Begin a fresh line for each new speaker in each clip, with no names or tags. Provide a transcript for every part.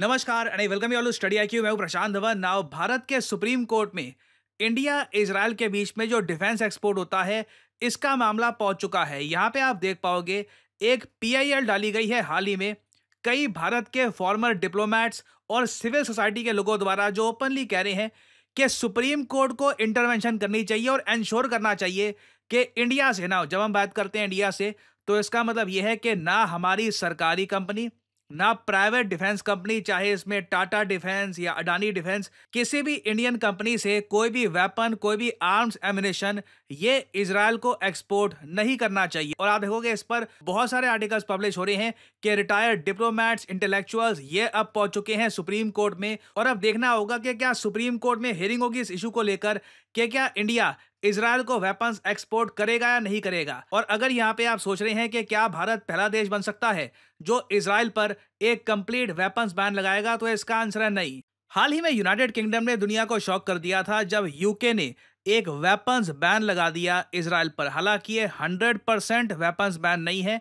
नमस्कार and welcome you all Study IQ मैं हूँ प्रशांत धवन। नाउ, भारत के सुप्रीम कोर्ट में इंडिया इसराइल के बीच में जो डिफेंस एक्सपोर्ट होता है, इसका मामला पहुँच चुका है। यहाँ पे आप देख पाओगे, एक पीआईएल डाली गई है हाल ही में। कई भारत के फॉर्मर डिप्लोमेट्स और सिविल सोसाइटी के लोगों द्वारा जो ओपनली कह रहे हैं कि सुप्रीम कोर्ट को इंटरवेंशन करनी चाहिए और इंश्योर करना चाहिए कि इंडिया से ना जब हम बात करते हैं इंडिया से तो इसका मतलब यह है कि ना हमारी सरकारी कंपनी ना प्राइवेट डिफेंस कंपनी चाहे इसमें टाटा डिफेंस या अडानी डिफेंस किसी भी इंडियन कंपनी से कोई भी वेपन कोई भी आर्म्स एमिनेशन ये इसराइल को एक्सपोर्ट नहीं करना चाहिए। और आप देखोगे इस पर बहुत सारे आर्टिकल्स पब्लिश हो रहे हैं कि रिटायर्ड डिप्लोमेट्स इंटेलेक्चुअल्स ये अब पहुँच चुके हैं सुप्रीम कोर्ट में। और अब देखना होगा कि क्या सुप्रीम कोर्ट में हेयरिंग होगी इस इशू को लेकर कि क्या इंडिया इसराइल को वेपन्स एक्सपोर्ट करेगा या नहीं करेगा? और अगर यहाँ पे आप सोच रहे हैं कि क्या भारत पहला देश बन सकता है जो इसराइल पर एक कंप्लीट वेपन्स बैन लगाएगा तो इसका आंसर है नहीं। हाल ही में यूनाइटेड किंगडम ने दुनिया को शॉक कर दिया था जब यूके ने एक वेपन्स बैन लगा दिया इसराइल पर। हालाँकि ये हंड्रेड परसेंट वेपन्स बैन नहीं है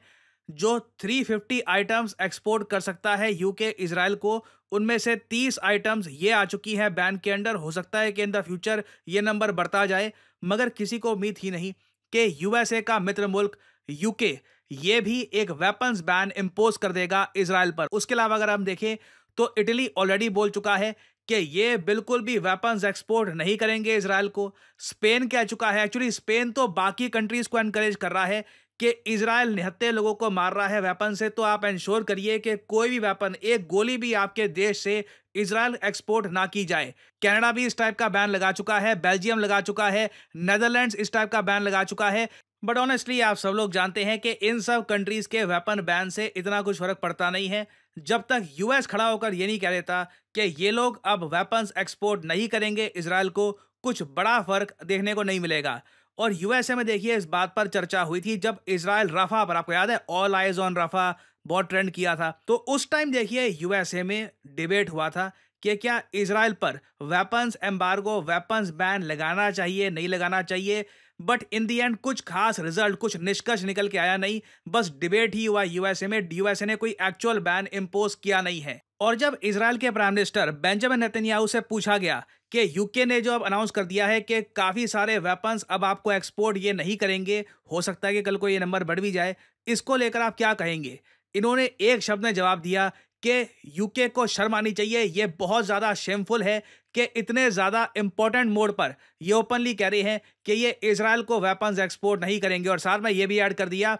जो 350 आइटम्स एक्सपोर्ट कर सकता है यूके इसराइल को। उनमें से 30 आइटम्स ये आ चुकी हैं बैन के अंडर हो सकता है कि इन द फ्यूचर ये नंबर बढ़ता जाए, मगर किसी को उम्मीद ही नहीं कि यूएसए का मित्र मुल्क यूके ये भी एक वेपन्स बैन इम्पोज कर देगा इसराइल पर। उसके अलावा अगर हम देखें तो इटली ऑलरेडी बोल चुका है कि ये बिल्कुल भी वेपन्स एक्सपोर्ट नहीं करेंगे इसराइल को। स्पेन कह चुका है। एक्चुअली स्पेन तो बाकी कंट्रीज़ को एनकरेज कर रहा है कि इसराइल निहत्ते लोगों को मार रहा है वेपन से तो आप इंश्योर करिए कि कोई भी वेपन एक गोली भी आपके देश से इसराइल एक्सपोर्ट ना की जाए। कनाडा भी इस टाइप का बैन लगा चुका है बेल्जियम लगा चुका है नेदरलैंड्स इस टाइप का बैन लगा चुका है। बट ऑनेस्टली आप सब लोग जानते हैं कि इन सब कंट्रीज़ के वेपन बैन से इतना कुछ फ़र्क पड़ता नहीं है। जब तक यूएस खड़ा होकर ये नहीं कह देता कि ये लोग अब वेपन्स एक्सपोर्ट नहीं करेंगे इसराइल को कुछ बड़ा फ़र्क देखने को नहीं मिलेगा। और यूएसए में देखिए, इस बात पर चर्चा हुई थी जब इसराइल रफा पर, आपको याद है ऑल आइज़ ऑन रफा बहुत ट्रेंड किया था। तो उस टाइम देखिए यूएसए में डिबेट हुआ था कि क्या इसराइल पर वेपन्स एम्बार्गो वेपन्स बैन लगाना चाहिए, नहीं लगाना चाहिए? बट इन दी एंड कुछ खास रिज़ल्ट कुछ निष्कर्ष निकल के आया नहीं। बस डिबेट ही हुआ यूएसए में। यूएसए ने कोई एक्चुअल बैन इम्पोज किया नहीं है। और जब इसराइल के प्राइम मिनिस्टर बेंजामिन नेतन्याहू से पूछा गया कि यूके ने जो अब अनाउंस कर दिया है कि काफ़ी सारे वेपन्स अब आपको एक्सपोर्ट ये नहीं करेंगे, हो सकता है कि कल को ये नंबर बढ़ भी जाए, इसको लेकर आप क्या कहेंगे? इन्होंने एक शब्द में जवाब दिया कि यूके को शर्म आनी चाहिए, ये बहुत ज़्यादा शेमफुल है कि इतने ज़्यादा इंपॉर्टेंट मोड पर ये ओपनली कह रहे हैं कि ये इसराइल को वेपन्स एक्सपोर्ट नहीं करेंगे। और साथ में ये भी ऐड कर दिया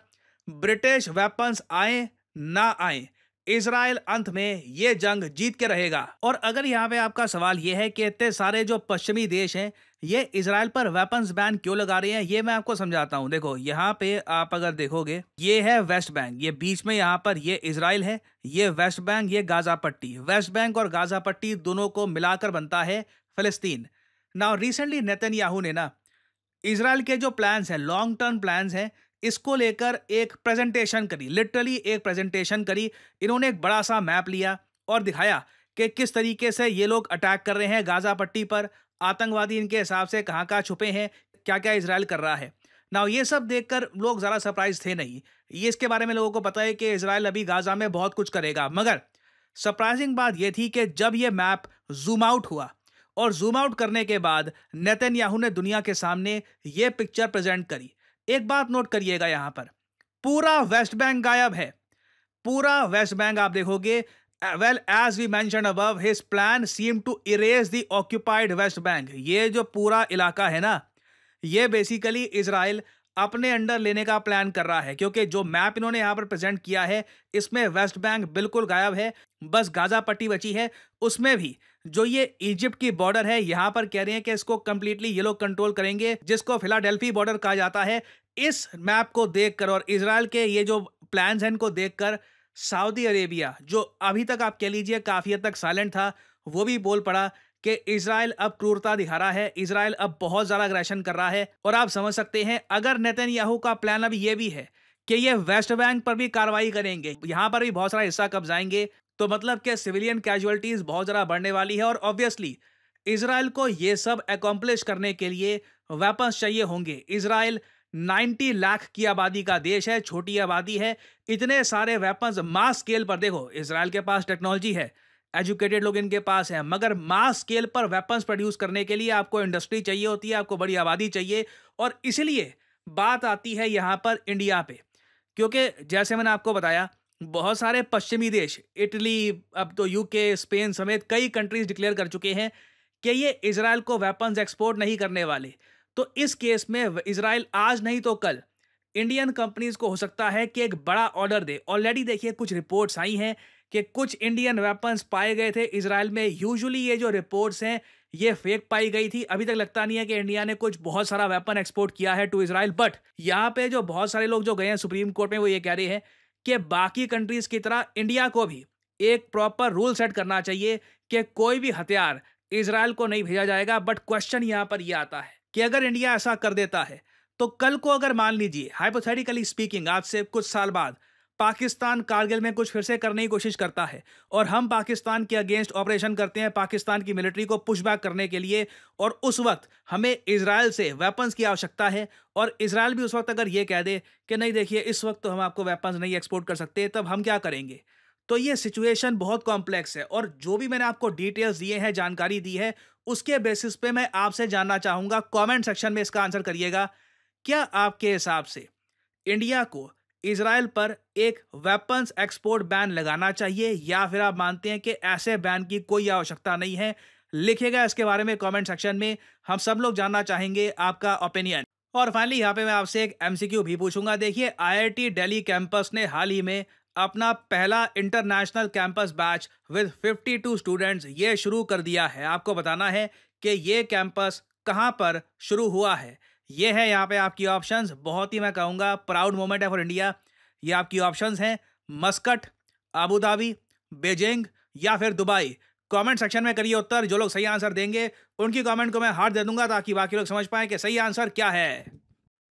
ब्रिटिश वेपन्स आए, ना आए। इसराइल अंत में ये जंग जीत के रहेगा। और अगर यहाँ पे आपका सवाल ये है कि इतने सारे जो पश्चिमी देश हैं, ये इसराइल पर वेपन्स बैन क्यों लगा रहे हैं, ये मैं आपको समझाता हूँ। देखो, यहाँ पे आप अगर देखोगे, ये है वेस्ट बैंक ये बीच में यहाँ पर ये इसराइल है, ये वेस्ट बैंक ये गाजा पट्टी। वेस्ट बैंक और गाजा पट्टी दोनों को मिलाकर बनता है फिलिस्तीन। ना रिसेंटली नेतन ने ना इसराइल के जो प्लान्स हैं लॉन्ग टर्म प्लान्स हैं इसको लेकर एक प्रेजेंटेशन करी लिटरली एक प्रेजेंटेशन करी। इन्होंने एक बड़ा सा मैप लिया और दिखाया कि किस तरीके से ये लोग अटैक कर रहे हैं गाजा पट्टी पर, आतंकवादी इनके हिसाब से कहाँ कहाँ छुपे हैं क्या क्या इसराइल कर रहा है। ना ये सब देखकर लोग ज़्यादा सरप्राइज़ थे नहीं। ये इसके बारे में लोगों को पता है कि इसराइल अभी गाजा में बहुत कुछ करेगा। मगर सरप्राइजिंग बात यह थी कि जब ये मैप जूम आउट हुआ और जूम आउट करने के बाद नेतन ने दुनिया के सामने ये पिक्चर प्रेजेंट करी। एक बात नोट करिएगा यहाँ पर। पूरा वेस्ट बैंक गायब है। पूरा वेस्ट बैंक आप देखोगे well as we mention above his plan seem to erase the occupied West Bank ये जो पूरा इलाका है ना, ये बेसिकली इसराइल अपने अंडर लेने का प्लान कर रहा है, क्योंकि जो मैप इन्होंने यहाँ पर प्रेजेंट किया है, इसमें वेस्ट बैंक बिल्कुल गायब है। बस गाजा पट्टी बची है, उसमें भी जो ये इजिप्ट की बॉर्डर है, यहाँ पर कह रहे हैं कि इसको कंप्लीटली ये लोग कंट्रोल करेंगे, जिसको फिलाडेल्फी बॉर्डर कहा जाता है। इस मैप को देखकर और इसराइल के ये जो प्लान्स हैं, इनको देखकर सऊदी अरेबिया जो अभी तक आप कह लीजिए काफ़ी हद तक साइलेंट था, वो भी बोल पड़ा कि इसराइल अब क्रूरता दिखा रहा है इसराइल अब बहुत ज़्यादा अग्रेशन कर रहा है। और आप समझ सकते हैं, अगर नेतन का प्लान अब ये भी है कि ये वेस्ट बैंक पर भी कार्रवाई करेंगे, यहाँ पर भी बहुत सारा हिस्सा कब्जाएँगे तो मतलब कि सिविलियन कैजुअलिटीज बहुत ज़्यादा बढ़ने वाली है और ऑब्वियसली इसराइल को ये सब अकॉम्प्लिश करने के लिए वेपन्स चाहिए होंगे। इसराइल 90 लाख की आबादी का देश है, छोटी आबादी है। इतने सारे वेपन्स मास स्केल पर देखो इसराइल के पास टेक्नोलॉजी है एजुकेटेड लोग इनके पास हैं, मगर मास स्केल पर वेपन्स प्रोड्यूस करने के लिए आपको इंडस्ट्री चाहिए होती है, आपको बड़ी आबादी चाहिए। और इसलिए बात आती है यहाँ पर इंडिया पे, क्योंकि जैसे मैंने आपको बताया बहुत सारे पश्चिमी देश, इटली, अब तो यूके स्पेन समेत कई कंट्रीज़ डिक्लेयर कर चुके हैं कि ये इसराइल को वेपन्स एक्सपोर्ट नहीं करने वाले। तो इस केस में इसराइल आज नहीं तो कल। इंडियन कंपनीज़ को हो सकता है कि एक बड़ा ऑर्डर दे। ऑलरेडी देखिए कुछ रिपोर्ट्स आई हैं कि कुछ इंडियन वेपन्स पाए गए थे इसराइल में। यूजुअली ये जो रिपोर्ट्स हैं, ये फेक पाई गई थी। अभी तक लगता नहीं है कि इंडिया ने कुछ बहुत सारा वेपन एक्सपोर्ट किया है टू इसराइल बट यहाँ पे जो बहुत सारे लोग जो गए हैं सुप्रीम कोर्ट में, वो ये कह रहे हैं कि बाकी कंट्रीज़ की तरह इंडिया को भी एक प्रॉपर रूल सेट करना चाहिए कि कोई भी हथियार इसराइल को नहीं भेजा जाएगा बट क्वेश्चन यहाँ पर यह आता है कि अगर इंडिया ऐसा कर देता है तो कल को अगर मान लीजिए हाइपोथेटिकली स्पीकिंग आज से कुछ साल बाद पाकिस्तान कारगिल में कुछ फिर से करने की कोशिश करता है और हम पाकिस्तान के अगेंस्ट ऑपरेशन करते हैं पाकिस्तान की मिलिट्री को पुशबैक करने के लिए और उस वक्त हमें इसराइल से वेपन्स की आवश्यकता है और इसराइल भी उस वक्त अगर ये कह दे कि नहीं देखिए, इस वक्त तो हम आपको वेपन्स नहीं एक्सपोर्ट कर सकते, तब हम क्या करेंगे? तो ये सिचुएशन बहुत कॉम्प्लेक्स है और जो भी मैंने आपको डिटेल्स दिए हैं, जानकारी दी है, उसके बेसिस पे मैं आपसे जानना चाहूँगा। कमेंट सेक्शन में इसका आंसर करिएगा। क्या आपके हिसाब से इंडिया को इसराइल पर एक वेपन्स एक्सपोर्ट बैन लगाना चाहिए, या फिर आप मानते हैं कि ऐसे बैन की कोई आवश्यकता नहीं है? लिखेगा इसके बारे में कमेंट सेक्शन में। हम सब लोग जानना चाहेंगे आपका ओपिनियन और फाइनली यहाँ पे मैं आपसे एक एमसीक्यू भी पूछूँगा। देखिए आईआईटी दिल्ली कैंपस ने हाल ही में अपना पहला international campus batch with 52 students ये शुरू कर दिया है। आपको बताना है कि ये कैंपस कहाँ पर शुरू हुआ है। ये है यहाँ पे आपकी ऑप्शंस बहुत ही मैं कहूँगा प्राउड मोमेंट है फॉर इंडिया ये आपकी ऑप्शंस हैं मस्कट आबूधाबी बेजिंग या फिर दुबई कमेंट सेक्शन में करिए उत्तर, जो लोग सही आंसर देंगे, उनकी कमेंट को मैं हार्ट दे दूँगा ताकि बाकी लोग समझ पाएँ कि सही आंसर क्या है।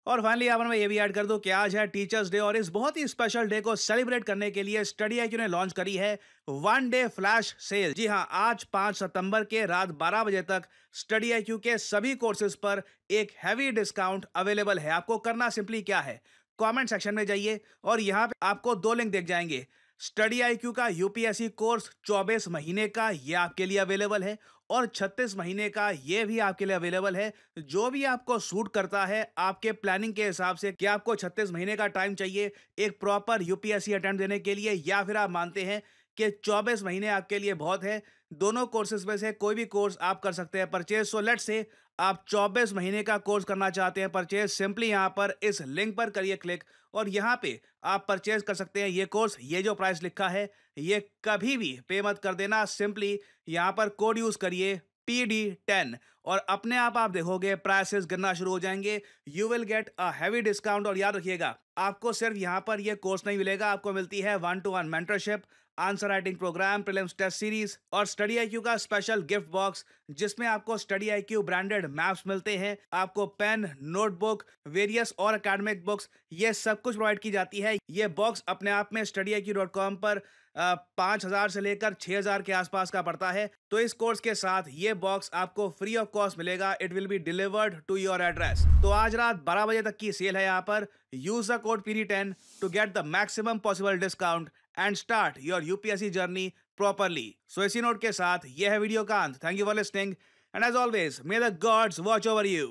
और फाइनली पर मैं ये भी ऐड कर दूँ कि आज है टीचर्स डे और इस बहुत ही स्पेशल डे को सेलिब्रेट करने के लिए स्टडी आईक्यू ने लॉन्च करी है वन डे फ्लैश सेल जी हाँ आज पाँच सितंबर के रात बारह बजे तक स्टडी आईक्यू के सभी कोर्सेज पर एक हैवी डिस्काउंट अवेलेबल है। आपको करना सिंपली क्या है? कमेंट सेक्शन में जाइए और यहाँ पे आपको दो लिंक देख जाएँगे। स्टडी आईक्यू का यूपीएससी कोर्स 24 महीने का ये आपके लिए अवेलेबल है और 36 महीने का ये भी आपके लिए अवेलेबल है। जो भी आपको सूट करता है, आपके प्लानिंग के हिसाब से कि आपको 36 महीने का टाइम चाहिए एक प्रॉपर यूपीएससी अटेम्प्ट देने के लिए या फिर आप मानते हैं कि 24 महीने आपके लिए बहुत है दोनों कोर्सेज में से कोई भी कोर्स आप कर सकते हैं परचेज सो लेट से आप 24 महीने का कोर्स करना चाहते हैं परचेज सिंपली यहाँ पर इस लिंक पर करिए क्लिक और यहाँ पे आप परचेज कर सकते हैं ये कोर्स ये जो प्राइस लिखा है, ये कभी भी पे मत कर देना सिंपली यहाँ पर कोड यूज़ करिए पी डी टेन और अपने आप आप देखोगे प्राइसेस गिरना शुरू हो जाएँगे। You will get a heavy discount और याद रखिएगा, आपको सिर्फ़ यहाँ पर ये कोर्स नहीं मिलेगा, आपको मिलती है one to one mentorship answer writing programme prelims test series और स्टडी आईक्यू का स्पेशल गिफ्ट बॉक्स जिसमें आपको स्टडी आईक्यू ब्रांडेड मैप्स मिलते हैं, आपको पेन नोटबुक वेरियस और अकेडमिक बुक्स ये सब कुछ प्रोवाइड की जाती है। ये बॉक्स अपने आप में स्टडी आई डॉट कॉम पर पाँच हज़ार से लेकर छह हज़ार के आसपास का पड़ता है। तो इस कोर्स के साथ ये बॉक्स आपको फ्री ऑफ़ कॉस्ट मिलेगा it will be delivered to your address तो आज रात बारह बजे तक की सेल है यहाँ पर। Use the code PD ten to get the maximum possible discount and start your UPSC journey properly so इसी नोट के साथ, यह है वीडियो का अंत। Thank you for listing and as always may the gods watch over you